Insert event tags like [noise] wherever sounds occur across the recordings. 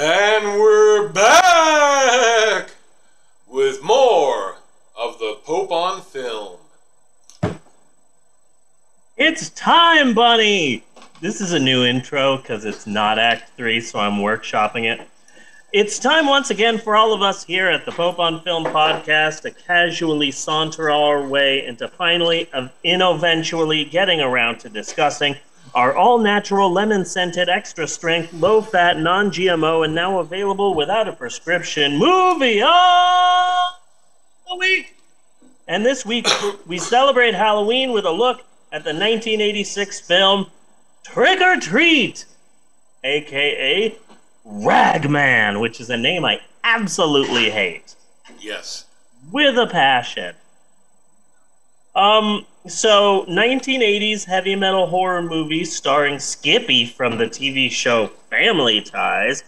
And we're back with more of the Pope on film. It's time, Bunny! This is a new intro because it's not Act 3, so I'm workshopping it. It's time once again for all of us here at the Pope on Film podcast to casually saunter our way into finally, uh, in eventually getting around to discussing our all natural lemon scented, extra strength, low fat, non GMO, and now available without a prescription movie of the week. And this week, we celebrate Halloween with a look at the 1986 film Trick or Treat, aka Ragman, which is a name I absolutely hate Yes. with a passion. Um, so 1980s heavy metal horror movie starring Skippy from the TV show Family Ties,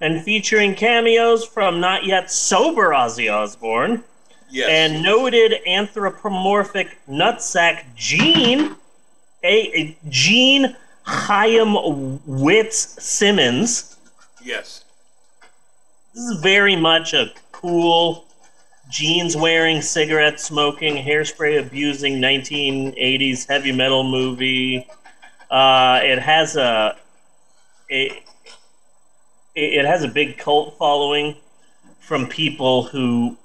and featuring cameos from not yet sober Ozzy Osbourne Yes. and noted anthropomorphic nutsack Gene, a, Gene Chaim Witz Simmons. yes. This is very much a cool jeans wearing, cigarette smoking, hairspray abusing 1980s heavy metal movie. Uh, it has a it, it has a big cult following from people who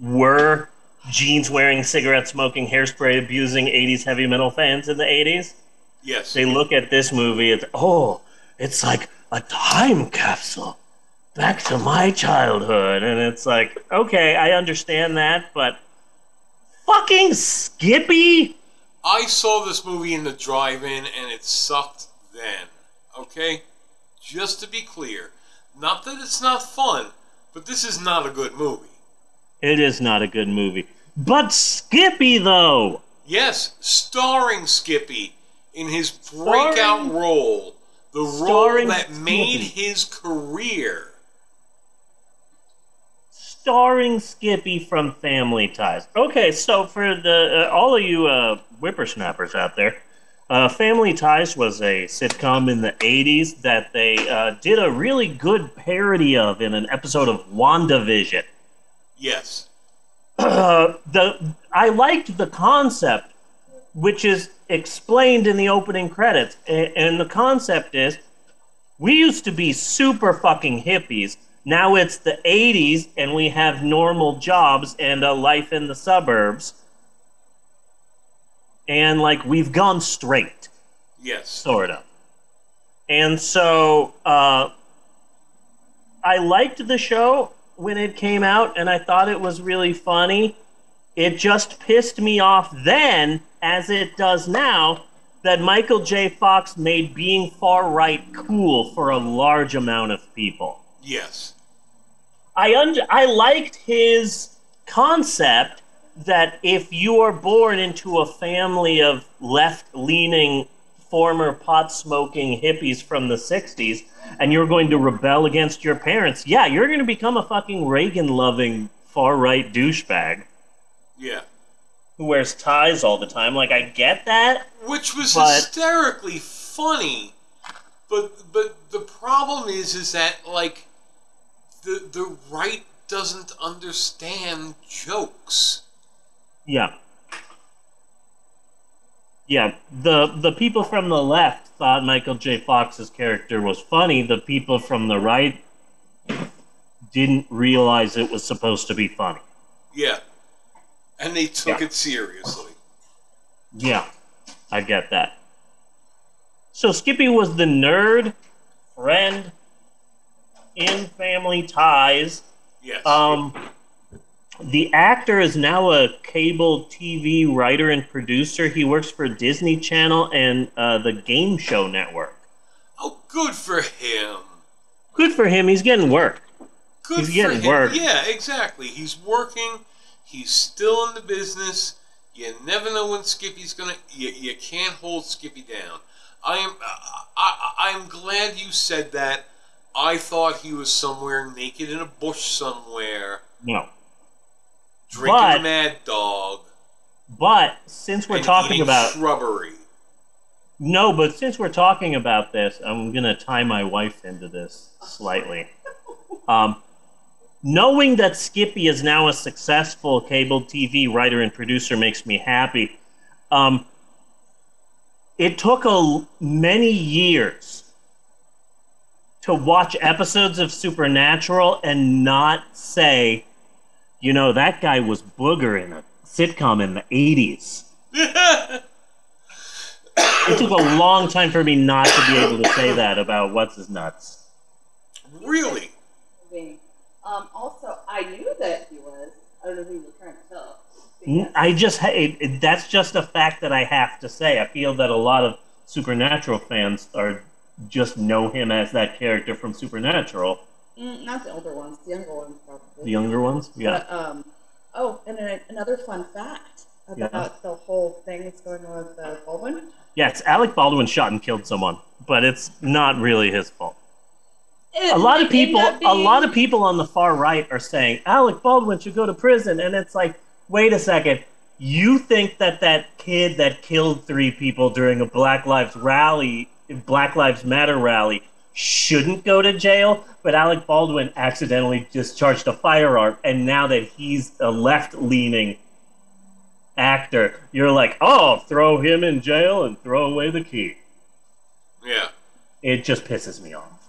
were jeans wearing, cigarette smoking, hairspray abusing 80s heavy metal fans in the 80s Yes. they look at this movie it's oh it's like a time capsule back to my childhood and it's like okay i understand that but fucking skippy I saw this movie in the drive-in and it sucked then. Okay? Just to be clear, not that it's not fun, but this is not a good movie. it is not a good movie but skippy though Yes, starring Skippy in his Starring- breakout role, the role Starring that made Skippy. his career. Starring skippy from family ties okay so for the uh, all of you uh, whippersnappers out there uh, Family Ties was a sitcom in the 80s that they uh, did a really good parody of in an episode of WandaVision. Yes. Uh, [clears throat] the I liked the concept, which is explained in the opening credits, A- and the concept is we used to be super fucking hippies. Now it's the 80s, and we have normal jobs and a life in the suburbs. And like we've gone straight Yes. sort of. And so uh, I liked the show when it came out, and I thought it was really funny. It just pissed me off then, as it does now, that Michael J. Fox made being far right cool for a large amount of people. Yes. I un- I liked his concept that if you are born into a family of left-leaning former pot-smoking hippies from the 60s and you're going to rebel against your parents, yeah, you're going to become a fucking Reagan-loving far-right douchebag Yeah. who wears ties all the time. Like I get that. Which was But- hysterically funny. But but the problem is is that like the the right doesn't understand jokes. Yeah. Yeah, the the people from the left thought Michael J. Fox's character was funny. The people from the right didn't realize it was supposed to be funny. Yeah. And they took Yeah. it seriously. Yeah, I get that. So Skippy was the nerd friend in Family Ties. Yes. Um, the actor is now a cable TV writer and producer. He works for Disney Channel and uh, the Game Show Network. oh, good for him. Good for him. He's getting work. Good He's for getting him. work. Yeah, exactly. He's working. He's still in the business. You never know when Skippy's gonna. You, you can't hold Skippy down. I am. I, I, I'm glad you said that. I thought he was somewhere naked in a bush somewhere, No. drinking But- Mad Dog. But since we're talking about shrubbery. No, but since we're talking about this, I'm gonna tie my wife into this slightly. Um, knowing that Skippy is now a successful cable TV writer and producer makes me happy. Um, it took a many years to watch episodes of Supernatural and not say, you know, that guy was Booger in a sitcom in the 80s. it took a long time for me not to be able to say that about what's his nuts. really? Um, also, I knew that he was. I don't know who you were trying to tell. I just it, it, that's just a fact that I have to say. I feel that a lot of Supernatural fans are just know him as that character from Supernatural. Mm, not the older ones, the younger ones probably. The younger ones, yeah. But, um, oh, and then another fun fact about Yeah. the whole thing that's going on with uh, Baldwin. Yes, Alec Baldwin shot and killed someone, but it's not really his fault. a lot of people a lot of people on the far right are saying Alec Baldwin should go to prison and it's like wait a second you think that that kid that killed three people during a Black Lives rally Black Lives Matter rally shouldn't go to jail but Alec Baldwin accidentally discharged a firearm and now that he's a left leaning actor you're like oh throw him in jail and throw away the key Yeah. it just pisses me off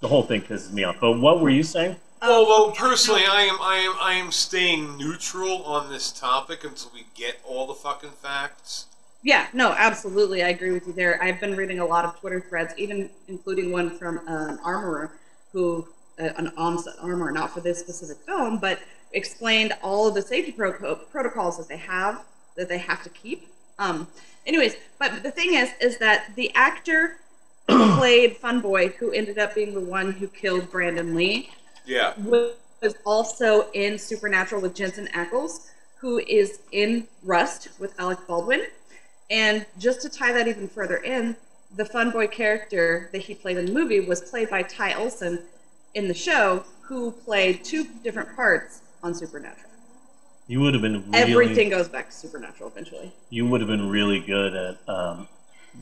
the whole thing pisses me off but what were you saying oh, Well, personally, I am, I am, I am staying neutral on this topic until we get all the fucking facts. Yeah, no, absolutely. I agree with you there. I've been reading a lot of Twitter threads, even including one from uh, an armorer who, uh, an on-set armorer, not for this specific film, but explained all of the safety pro- protocols that they have, that they have to keep. Um, anyways, but the thing is, is that the actor who played Funboy, who ended up being the one who killed Brandon Lee, Yeah. was also in Supernatural with Jensen Ackles, who is in Rust with Alec Baldwin. And just to tie that even further in, the fun boy character that he played in the movie was played by Ty Olsson in the show, who played two different parts on Supernatural. You would have been really, Everything goes back to Supernatural eventually. You would have been really good at um,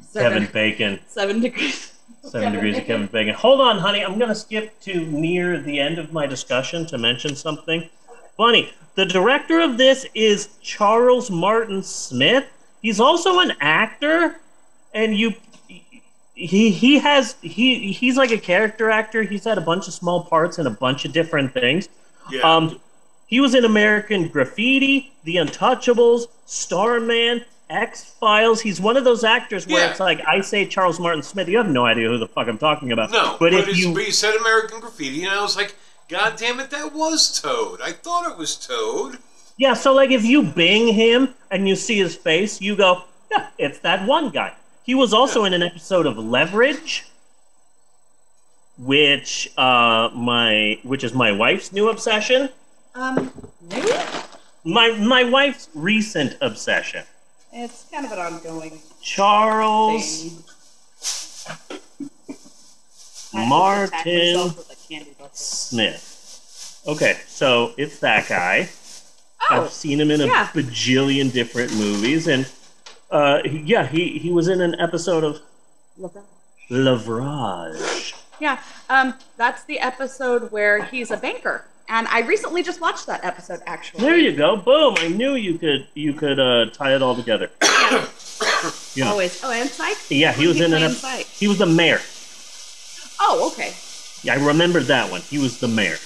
Seven, Kevin Bacon. seven degrees. Seven degrees of Kevin Bacon. Hold on, honey. I'm going to skip to near the end of my discussion to mention something. Funny. The director of this is Charles Martin Smith. He's also an actor, and you. He he has he he's like a character actor. He's had a bunch of small parts in a bunch of different things. Yeah. Um, he was in American Graffiti, The Untouchables, Starman, X Files. He's one of those actors where Yeah. it's like I say Charles Martin Smith, you have no idea who the fuck I'm talking about. no, but, but, if you but you said American Graffiti, and I was like, God damn it, that was Toad. I thought it was Toad. Yeah, so like if you Bing him and you see his face, you go, yeah, it's that one guy. He was also in an episode of Leverage, which uh my which is my wife's new obsession. Um, maybe My my wife's recent obsession. it's kind of an ongoing Charles thing. Martin attacked myself with a candy bucket. Smith. Okay, so it's that guy. Oh, I've seen him in a yeah. bajillion different movies, and uh, he- yeah, he he was in an episode of. Leverage. Yeah, um, that's the episode where he's a banker, and I recently just watched that episode. Actually, There you go. Boom! I knew you could you could uh, tie it all together. [coughs] Yeah, Always. Oh, and Psych. yeah. He was did in an. Psych? He was the mayor. Oh, okay. Yeah, I remembered that one. He was the mayor.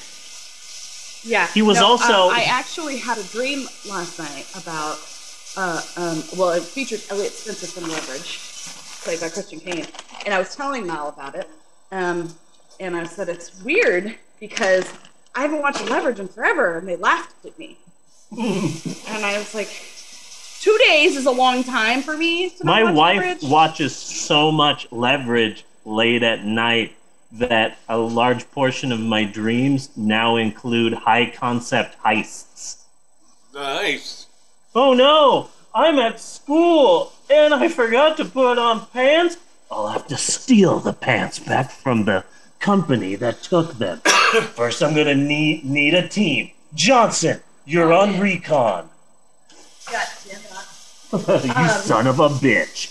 Yeah. He was No, also- um, I actually had a dream last night about. Uh, um, well, it featured Elliot Spencer from Leverage, played by Christian Kane, and I was telling Mal about it. Um, and I said it's weird because I haven't watched Leverage in forever, and they laughed at me. [laughs] and I was like, two days is a long time for me. To not My wife Leverage. watches so much Leverage late at night that a large portion of my dreams now include high concept heists. Nice. Oh no, I'm at school and I forgot to put on pants. I'll have to steal the pants back from the company that took them. [coughs] First, I'm gonna need need a team. Johnson, you're on recon. God damn it. you son of a bitch.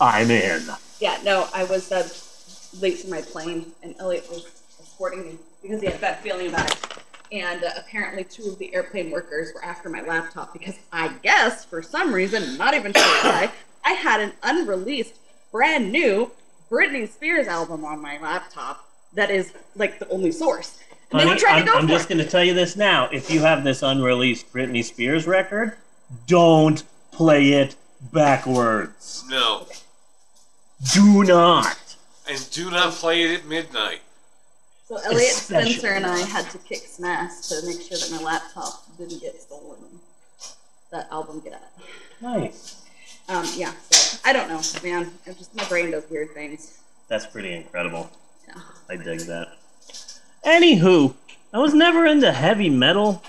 I'm in. Yeah, no, I was uh, late to my plane, and Elliot was escorting me because he had a bad feeling about it. And uh, apparently, two of the airplane workers were after my laptop because I guess, for some reason, not even sure why, I had an unreleased, brand new Britney Spears album on my laptop that is like the only source. And they were Honey, trying I'm, to go I'm for just going to tell you this now. If you have this unreleased Britney Spears record, don't play it backwards. No. Do not. And do not play it at midnight. So Elliot Especially- Spencer and I had to kick Smash to make sure that my laptop didn't get stolen. That album get out. Nice. Um, yeah, so I don't know, man. I'm just my brain does weird things. That's pretty incredible. Yeah. I dig that. Anywho, I was never into heavy metal.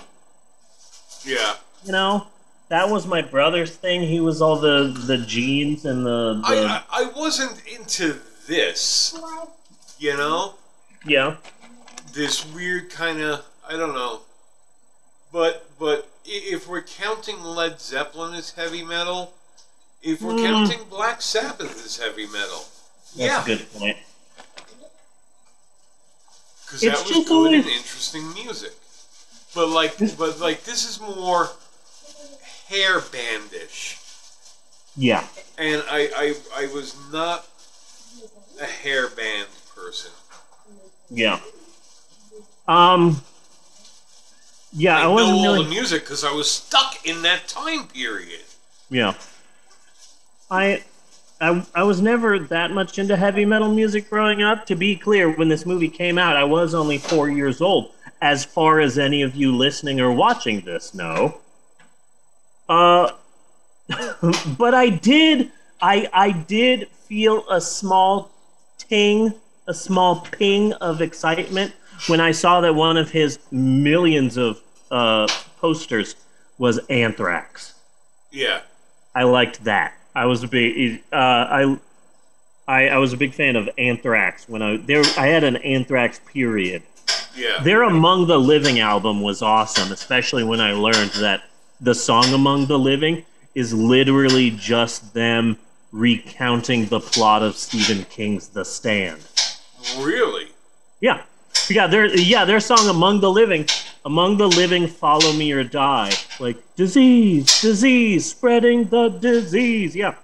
Yeah. You know, that was my brother's thing. He was all the the jeans and the, the I, I I wasn't into this. You know? yeah. This weird kind of I don't know. But but if we're counting Led Zeppelin as heavy metal, if we're Hmm. counting Black Sabbath as heavy metal, That's yeah, a good point. because that was good and interesting music. But like, but like, this is more hair bandish, Yeah. and I I, I was not a hair band person. Yeah. Um. Yeah, I, I, know wasn't all really. the music because I was stuck in that time period. Yeah. I, I, I was never that much into heavy metal music growing up. To be clear, when this movie came out, I was only four years old. As far as any of you listening or watching this know. Uh, [laughs] but I did, I, I did feel a small ting, a small ping of excitement when I saw that one of his millions of uh, posters was Anthrax. Yeah, I liked that. I was a big uh, I, I I was a big fan of Anthrax when I there I had an Anthrax period. yeah, Their Among the Living album was awesome, especially when I learned that the song Among the Living is literally just them recounting the plot of Stephen King's The Stand. really. Yeah. Yeah, their yeah, their song Among the Living, Among the Living Follow Me or Die. Like disease, disease, spreading the disease. Yeah.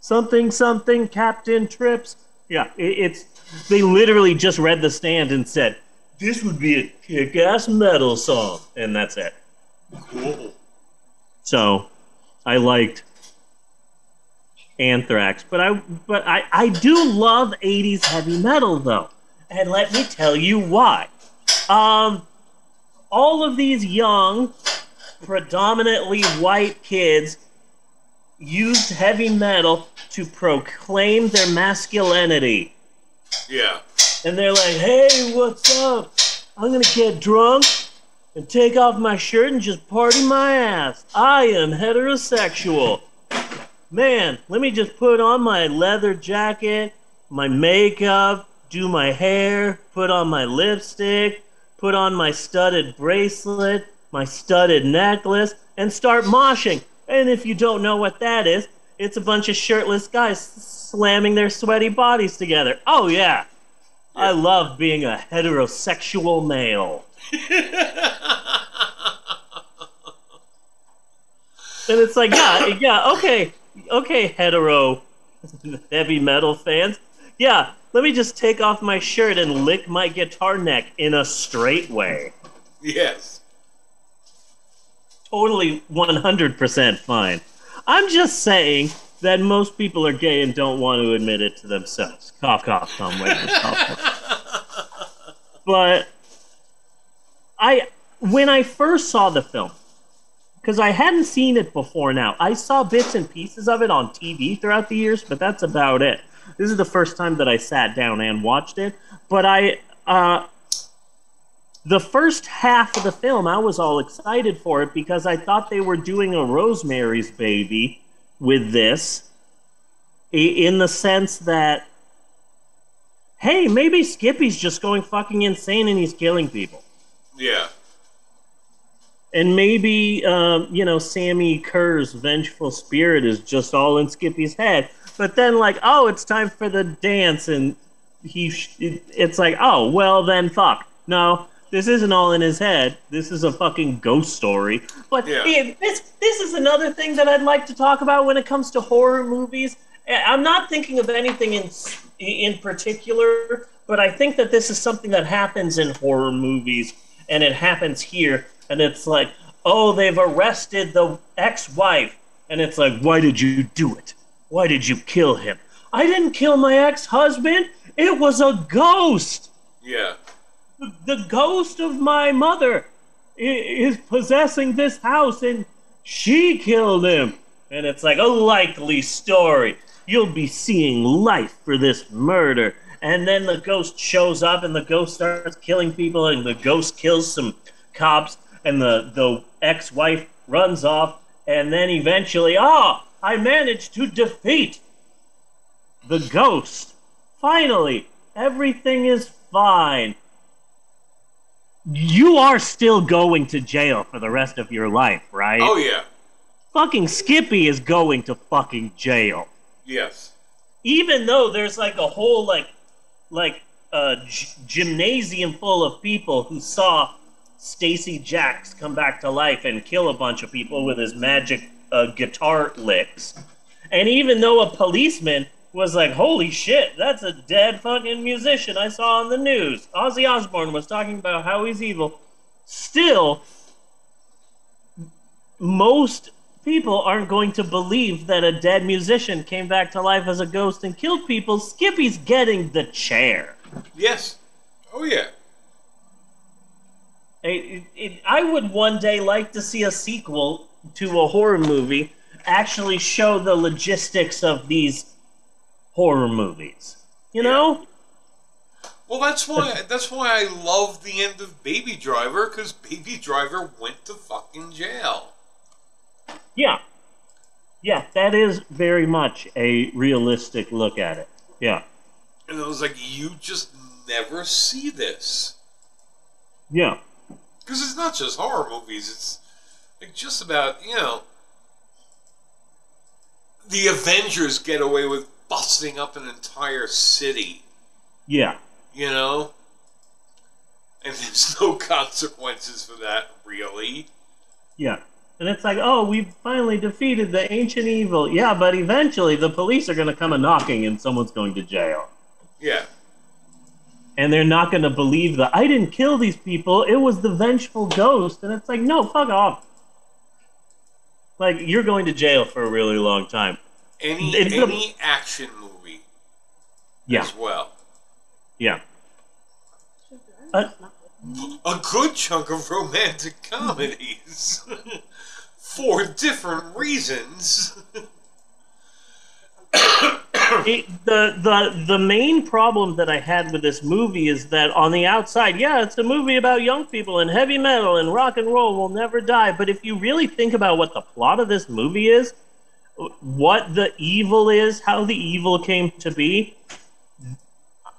Something something Captain Trips. Yeah, it, it's they literally just read the stand and said, "This would be a kick-ass metal song." And that's it. Cool. So, I liked Anthrax, but I but I I do love 80s heavy metal though. And let me tell you why. Um all of these young predominantly white kids used heavy metal to proclaim their masculinity. Yeah, And they're like, "Hey, what's up? I'm going to get drunk and take off my shirt and just party my ass. I am heterosexual. Man, let me just put on my leather jacket, my makeup, do my hair, put on my lipstick, put on my studded bracelet, my studded necklace, and start moshing. And if you don't know what that is, it's a bunch of shirtless guys slamming their sweaty bodies together. Oh, yeah. I love being a heterosexual male. [laughs] And it's like, yeah, yeah, okay, okay, hetero [laughs] heavy metal fans. Yeah, let me just take off my shirt and lick my guitar neck in a straight way. yes. Totally 100% fine. I'm just saying that most people are gay and don't want to admit it to themselves. Cough, cough, Tom Waits, cough, cough. [laughs] But I, when I first saw the film, because I hadn't seen it before now. I saw bits and pieces of it on TV throughout the years, but that's about it. This is the first time that I sat down and watched it. But I, uh, the first half of the film, I was all excited for it because I thought they were doing a Rosemary's Baby with this, in the sense that, hey, maybe Skippy's just going fucking insane and he's killing people Yeah. And maybe um, you know Sammi Curr's vengeful spirit is just all in Skippy's head. But then, like, oh, it's time for the dance, and he, sh- it's like, oh, well, then fuck. No, this isn't all in his head. This is a fucking ghost story. But Yeah. it- this, this is another thing that I'd like to talk about when it comes to horror movies. I- I'm not thinking of anything in in particular, but I think that this is something that happens in horror movies, and it happens here, and it's like, oh, they've arrested the ex-wife, and it's like, why did you do it? Why did you kill him? I didn't kill my ex-husband. It was a ghost. Yeah. The, the ghost of my mother is possessing this house, and she killed him. And it's like a likely story. You'll be seeing life for this murder. And then the ghost shows up, and the ghost starts killing people, and the ghost kills some cops, and the, the ex wife runs off, and then eventually, ah, I managed to defeat the ghost. Finally, everything is fine. You are still going to jail for the rest of your life, right? Oh yeah. Fucking Skippy is going to fucking jail. Yes. Even though there's like a whole like like a g- gymnasium full of people who saw Stacy Jacks come back to life and kill a bunch of people with his magic uh, guitar licks. And even though a policeman was like, holy shit, that's a dead fucking musician I saw on the news. Ozzy Osbourne was talking about how he's evil. Still, most people aren't going to believe that a dead musician came back to life as a ghost and killed people. Skippy's getting the chair. Yes. Oh yeah. It- it- I would one day like to see a sequel to a horror movie actually show the logistics of these horror movies. You know? Well, that's why that's why I love the end of Baby Driver because Baby Driver went to fucking jail. Yeah. Yeah, that is very much a realistic look at it. Yeah. And I was like, you just never see this. Yeah. Because it's not just horror movies, it's like just about, you know, the Avengers get away with busting up an entire city, Yeah. you know? And there's [laughs] no consequences for that, really. Yeah. And it's like, oh, we've finally defeated the ancient evil. Yeah, but eventually the police are going to come a knocking and someone's going to jail. Yeah. And they're not going to believe that I didn't kill these people. It was the vengeful ghost. And it's like, no, fuck off. Like, you're going to jail for a really long time. Any It's a- any action movie Yeah. as well. Yeah. Uh, A good chunk of romantic comedies. [laughs] For different reasons. [coughs] [coughs] [coughs] it, the the the main problem that I had with this movie is that on the outside, yeah, it's a movie about young people and heavy metal and rock and roll will never die. But if you really think about what the plot of this movie is, what the evil is, how the evil came to be,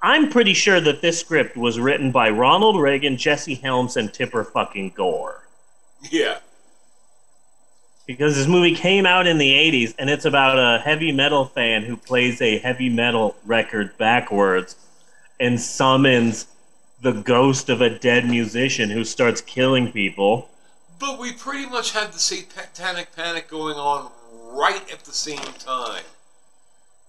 I'm pretty sure that this script was written by Ronald Reagan, Jesse Helms, and Tipper fucking Gore Yeah. Because this movie came out in the 80s and it's about a heavy metal fan who plays a heavy metal record backwards and summons the ghost of a dead musician who starts killing people. But we pretty much had the satanic panic going on right at the same time.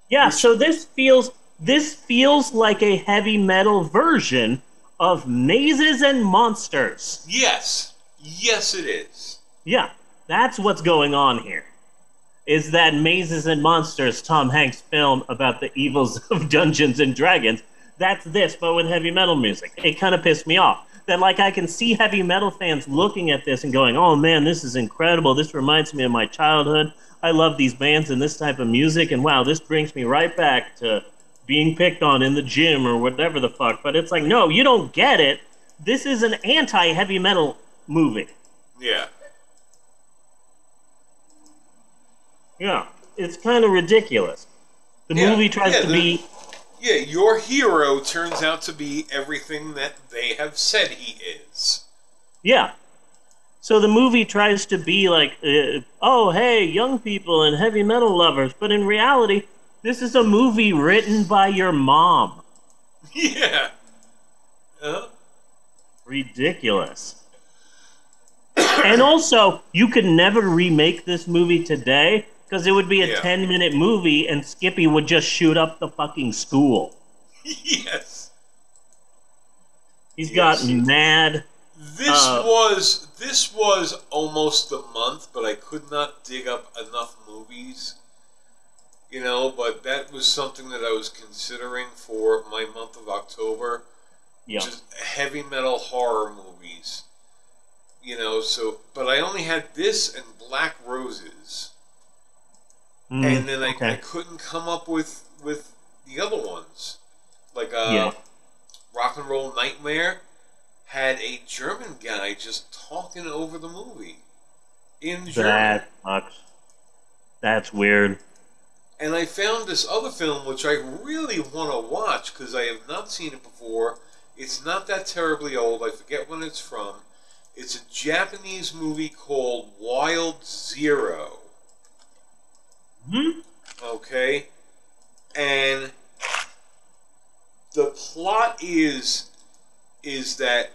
Yeah, so this feels this feels like a heavy metal version of Mazes and Monsters. Yes. Yes, it is. Yeah, that's what's going on here. Is that Mazes and Monsters, Tom Hanks film about the evils [laughs] of Dungeons and Dragons? That's this, but with heavy metal music. It kind of pissed me off. That, like, I can see heavy metal fans looking at this and going, oh man, this is incredible. This reminds me of my childhood. I love these bands and this type of music, and wow, this brings me right back to being picked on in the gym or whatever the fuck. But it's like, no, you don't get it. This is an anti heavy metal movie. Yeah. Yeah, it's kind of ridiculous. The Yeah, movie tries yeah, to the- be Yeah, your hero turns out to be everything that they have said he is. yeah. So the movie tries to be like, uh, oh hey, young people and heavy metal lovers, but in reality, This is a movie written by your mom. [laughs] Yeah. Uh, Ridiculous. and also, you could never remake this movie today because it would be a Yeah. 10 minute movie and Skippy would just shoot up the fucking school. [laughs] yes. He's Yes. got mad. This Uh, was this was almost a month, but I could not dig up enough movies. You know, but that was something that I was considering for my month of October. Yeah. Just heavy metal horror movies. You know, so but I only had this and Black Roses. Mm, and then I, I couldn't come up with with the other ones. Like uh Yeah. Rock and Roll Nightmare had a German guy just talking over the movie in German. That sucks. That's weird. And I found this other film which I really want to watch because I have not seen it before. It's not that terribly old. I forget when it's from. It's a Japanese movie called Wild Zero. Hmm? Okay? And the plot is is that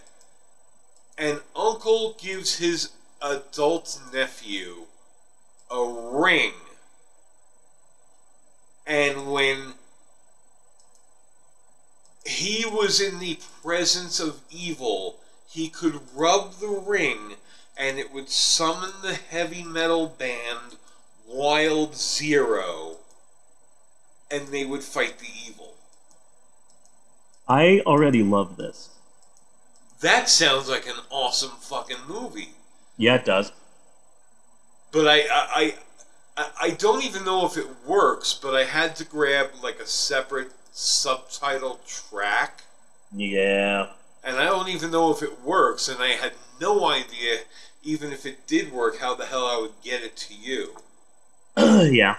an uncle gives his adult nephew a ring. And when he was in the presence of evil, he could rub the ring and it would summon the heavy metal band Wild Zero and they would fight the evil. I already love this. That sounds like an awesome fucking movie. Yeah, it does. But I, I, I, I don't even know if it works. But I had to grab like a separate subtitle track, Yeah. and I don't even know if it works. And I had no idea, even if it did work, how the hell I would get it to you. [clears throat] yeah.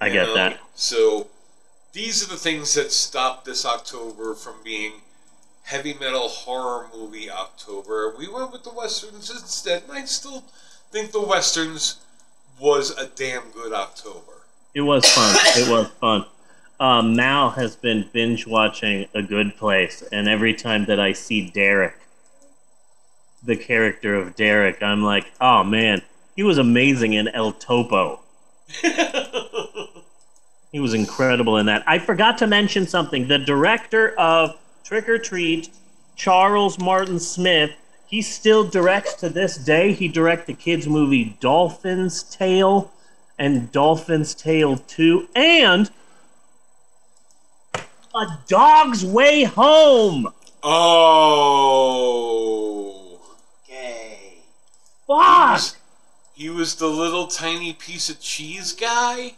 I you get know? that. So these are the things that stopped this October from being heavy metal horror movie October. We went with the westerns instead, and I still think the westerns was a damn good October. It was fun. it was fun. Um, Mal has been binge watching A Good Place, and every time that I see Derek, the character of Derek, I'm like, oh man, he was amazing in El Topo. [laughs] He was incredible in that. I forgot to mention something. The director of Trick or Treat, Charles Martin Smith, he still directs to this day. He directed the kids' movie Dolphin's Tale and Dolphin's Tale 2 and A Dog's Way Home. Oh. Okay. Fuck! He was the little tiny piece of cheese guy?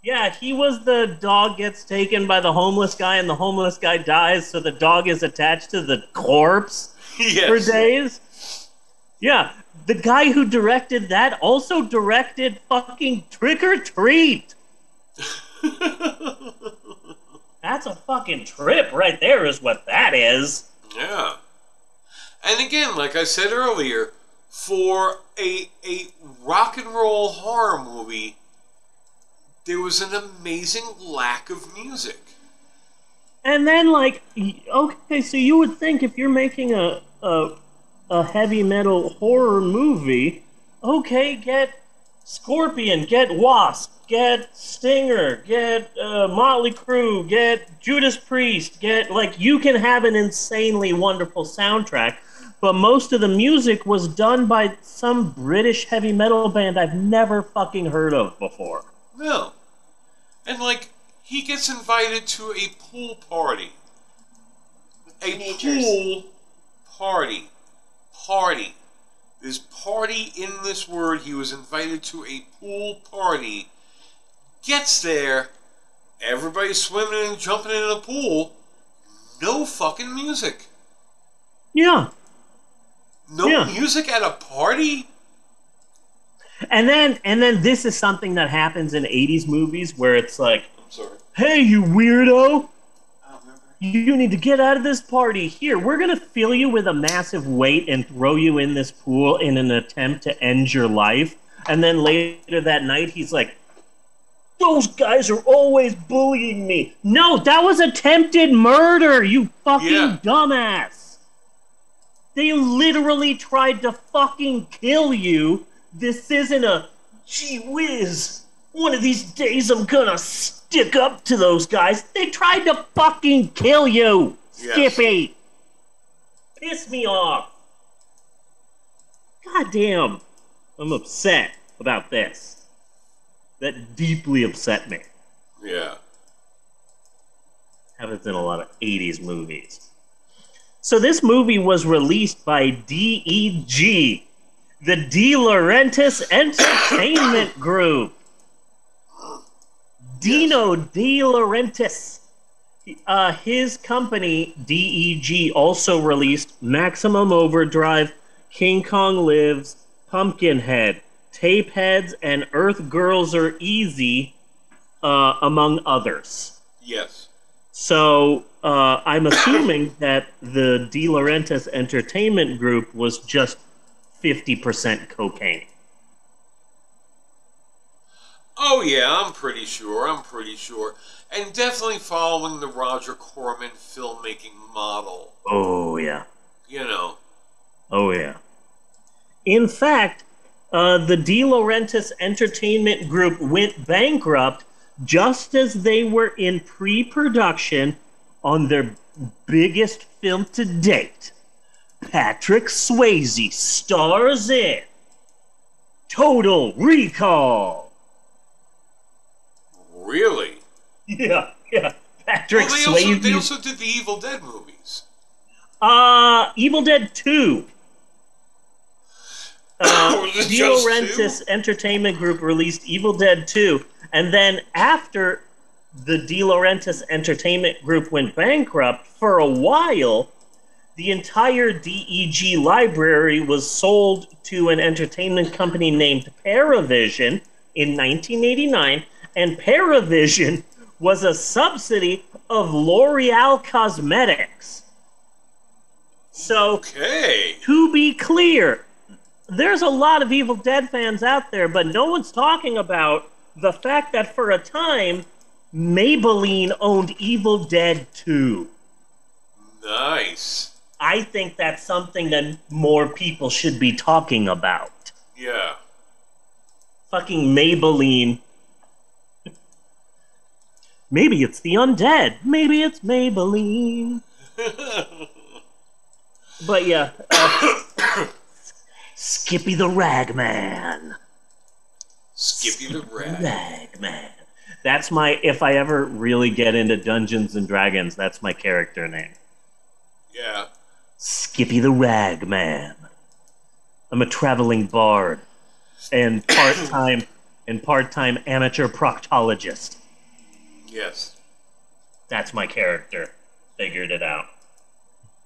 Yeah, he was the dog gets taken by the homeless guy and the homeless guy dies, so the dog is attached to the corpse. [laughs] yes. for days. Yeah, the guy who directed that also directed fucking Trick or Treat. [laughs] That's a fucking trip right there, is what that is. Yeah. And again, like I said earlier, for a a rock and roll horror movie, there was an amazing lack of music. And then, like, okay, so you would think if you're making a a, a heavy metal horror movie, okay, get Scorpion, get Wasp, get Stinger, get uh, Motley Crue, get Judas Priest, get like you can have an insanely wonderful soundtrack. But most of the music was done by some British heavy metal band I've never fucking heard of before. No. And like he gets invited to a pool party. A Teenagers. pool party. Party. There's party in this word. He was invited to a pool party. Gets there, everybody's swimming and jumping in a pool. No fucking music. Yeah. No Yeah. music at a party? And then and then this is something that happens in 80s movies where it's like, I'm sorry. "Hey, you weirdo, I don't remember. you need to get out of this party. Here, we're going to fill you with a massive weight and throw you in this pool in an attempt to end your life." And then later that night he's like, those guys are always bullying me. No, that was attempted murder, you fucking Yeah. dumbass. They literally tried to fucking kill you. This isn't a gee whiz. One of these days I'm gonna stick up to those guys. They tried to fucking kill you, Yes. Skippy. Piss me off. God damn. I'm upset about this. That deeply upset me. Yeah. Happens in a lot of 80s movies. So this movie was released by DEG, the De Laurentiis Entertainment [coughs] Group. Dino De Laurentiis. Uh, his company, DEG, also released Maximum Overdrive, King Kong Lives, Pumpkinhead, Tapeheads, and Earth Girls Are Easy, uh, among others. Yes. So uh, I'm assuming [coughs] that the De Laurentiis Entertainment Group was just 50% cocaine. Oh yeah, I'm pretty sure. I'm pretty sure, and definitely following the Roger Corman filmmaking model. Oh, yeah. You know. Oh, yeah. In fact, uh, the De Laurentiis Entertainment Group went bankrupt just as they were in pre production on their biggest film to date. Patrick Swayze stars in Total Recall. Really? [laughs] Yeah, yeah. Patrick Well, they also, they also did the Evil Dead movies. Uh, Evil Dead 2. [coughs] Uh, Was it De just Laurentiis Entertainment Group released Evil Dead 2, and then after the De Laurentiis Entertainment Group went bankrupt, for a while, the entire DEG library was sold to an entertainment company named Paravision in 1989, and Paravision was a subsidy of L'Oreal Cosmetics. So, Okay. to be clear, there's a lot of Evil Dead fans out there, but no one's talking about the fact that for a time, Maybelline owned Evil Dead 2. Nice. I think that's something that more people should be talking about. Yeah. Fucking Maybelline. Maybe it's the undead. Maybe it's Maybelline. [laughs] But yeah, uh, Skippy the Ragman. Skippy the Rat. Ragman. That's my. If I ever really get into Dungeons and Dragons, that's my character name. Yeah. Skippy the Ragman. I'm a traveling bard and part-time and part-time amateur proctologist. Yes. That's my character. Figured it out.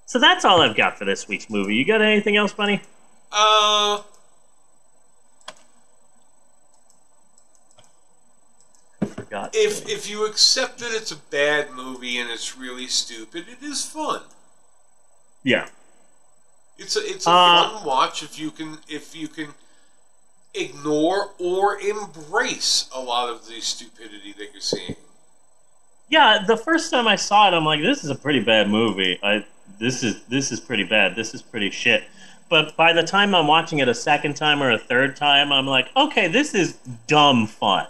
So that's all I've got for this week's movie. You got anything else, Bunny? Uh. I forgot. If if you accept that it's a bad movie and it's really stupid, it is fun. yeah. It's a it's a Uh, fun watch if you can if you can ignore or embrace a lot of the stupidity that you're seeing. Yeah, the first time I saw it, I'm like, this is a pretty bad movie. I this is this is pretty bad. This is pretty shit. But by the time I'm watching it a second time or a third time, I'm like, okay, this is dumb fun.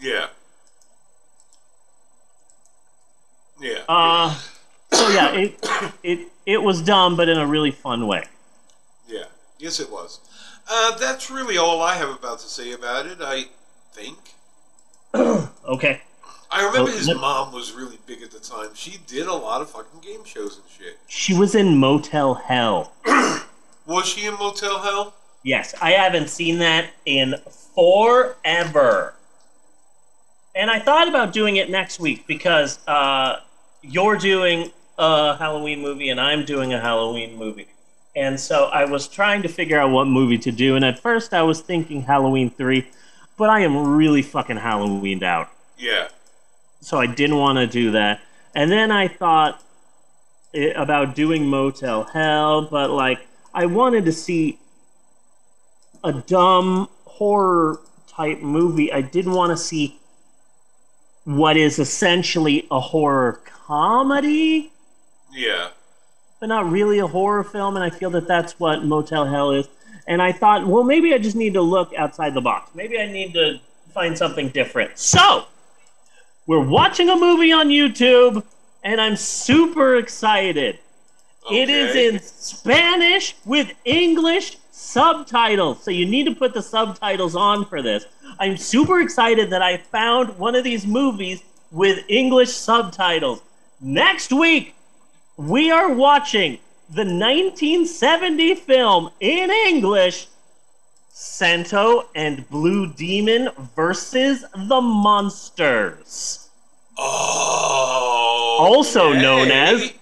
Yeah. Yeah. Uh, so yeah, it it it was dumb, but in a really fun way. yeah. Yes, it was. Uh, that's really all I have about to say about it. I think. [coughs] Okay. I remember his mom was really big at the time. She did a lot of fucking game shows and shit. She was in Motel Hell. [coughs] Was she in Motel Hell? Yes, I haven't seen that in forever. And I thought about doing it next week because uh, you're doing a Halloween movie and I'm doing a Halloween movie. And so I was trying to figure out what movie to do. And at first I was thinking Halloween 3, but I am really fucking Halloweened out. Yeah. So I didn't want to do that. And then I thought i about doing Motel Hell, but like I wanted to see a dumb horror type movie. I didn't want to see what is essentially a horror comedy, Yeah. but not really a horror film. And I feel that that's what Motel Hell is. And I thought, well, maybe I just need to look outside the box. Maybe I need to find something different. So, we're watching a movie on YouTube, and I'm super excited. It is in Spanish with English subtitles. So you need to put the subtitles on for this. I'm super excited that I found one of these movies with English subtitles. Next week, we are watching the 1970 film in English Santo and Blue Demon versus the Monsters. Oh. Also known as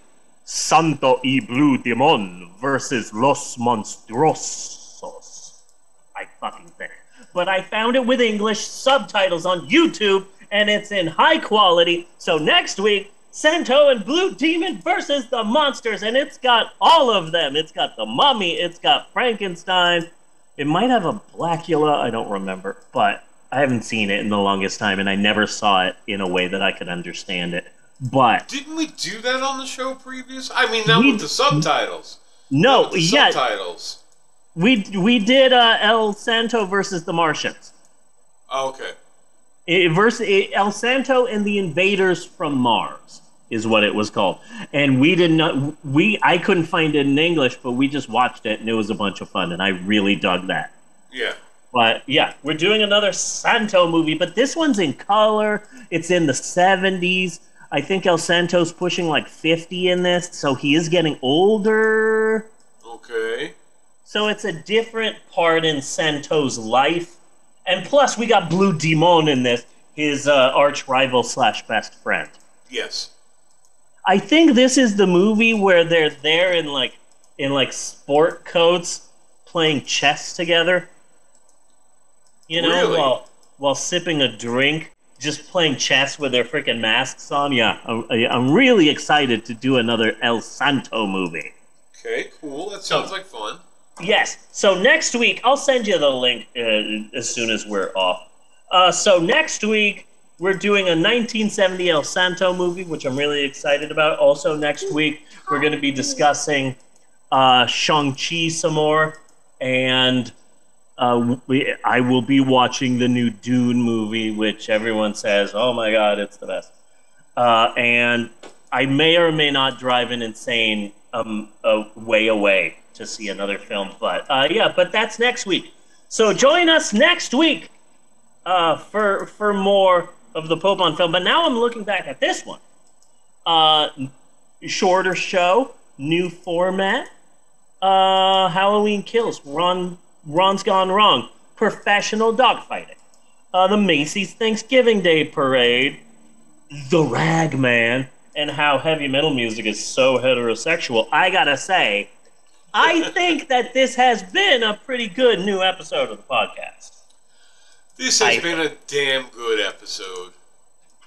Santo y Blue Demon versus Los Monstruosos. I fucking think. But I found it with English subtitles on YouTube, and it's in high quality. So next week, Santo and Blue Demon versus the monsters, and it's got all of them. It's got the mummy, it's got Frankenstein. It might have a Blackula, I don't remember, but I haven't seen it in the longest time, and I never saw it in a way that I could understand it. But Didn't we do that on the show previous? I mean, not We- with the subtitles. no, With the yeah, subtitles. we we did uh, El Santo versus the Martians. Okay. It, versus it, El Santo and the Invaders from Mars is what it was called, and we did not. We I couldn't find it in English, but we just watched it, and it was a bunch of fun, and I really dug that. Yeah. But yeah, we're doing another Santo movie, but this one's in color. It's in the 70s. I think El Santo's pushing like 50 in this, so he is getting older. Okay. So it's a different part in Santo's life. And plus, we got Blue Demon in this, his uh, arch rival slash best friend. Yes. I think this is the movie where they're there in like in like sport coats playing chess together. You know, Really? while while sipping a drink, just playing chess with their freaking masks on. Yeah, I'm, I'm really excited to do another El Santo movie. Okay, cool. That sounds like fun. Yes. So next week, I'll send you the link uh, as soon as we're off. Uh, so next week, we're doing a 1970 El Santo movie, which I'm really excited about. Also, next week, we're going to be discussing uh, Shang-Chi some more. And uh, we, I will be watching the new Dune movie, which everyone says, oh my God, it's the best. Uh, and I may or may not drive an insane um, way away to see another film. But uh, yeah, but that's next week. So join us next week uh, for for more of the Pope on film. But now I'm looking back at this one. Shorter show, new format. Halloween Kills. Ron Ron's gone wrong. Professional dogfighting. Uh, the Macy's Thanksgiving Day Parade. The Ragman. And how heavy metal music is so heterosexual. I gotta say, I think that this has been a pretty good new episode of the podcast. This has I- been a damn good episode.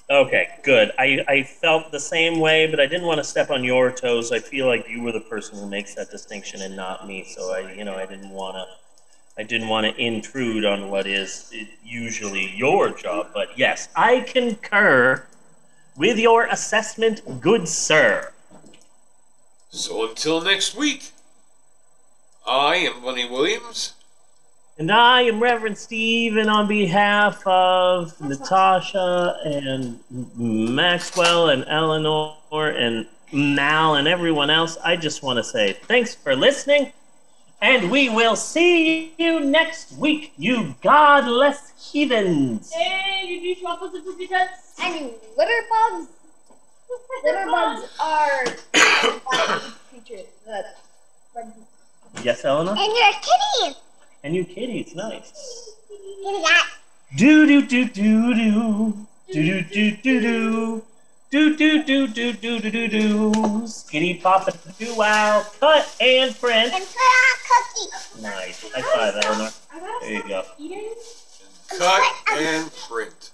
Okay, good. I, I felt the same way, but I didn't want to step on your toes. I feel like you were the person who makes that distinction and not me. So I, you know, I didn't want to, I didn't want to intrude on what is usually your job. But yes, I concur with your assessment, good sir. So until next week, I am Bunny Williams. And I am Reverend Steve, and on behalf of Natasha and Maxwell and Eleanor and Mal and everyone else, I just want to say thanks for listening, and we will see you next week, you godless heathens. Hey, you do waffles and poopy nuts? And litter bugs. Litter [laughs] bugs are creatures that. Yes, Eleanor? And your kitties. And you kitties, nice. Kitty cat. Do do do do do do do do do do. Do do do do do do do do. Skitty pop do wow. Cut and print. And put on cookie. Nice. High five, Eleanor. There you go. eating. Cut and print.